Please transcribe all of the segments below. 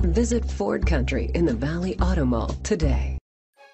Visit Ford Country in the Valley Auto Mall today.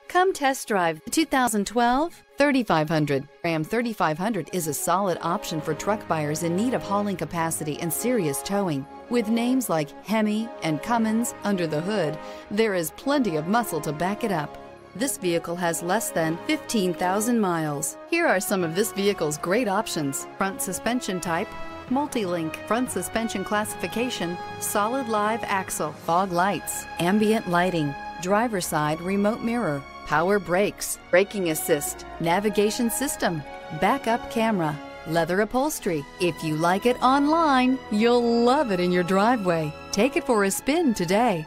Come test drive the 2012 3500. Ram 3500 is a solid option for truck buyers in need of hauling capacity and serious towing. With names like Hemi and Cummins under the hood, there is plenty of muscle to back it up. This vehicle has less than 15,000 miles. Here are some of this vehicle's great options. Front suspension type, multi-link, front suspension classification, solid live axle, fog lights, ambient lighting, driver side remote mirror, power brakes, braking assist, navigation system, backup camera, leather upholstery. If you like it online, you'll love it in your driveway. Take it for a spin today.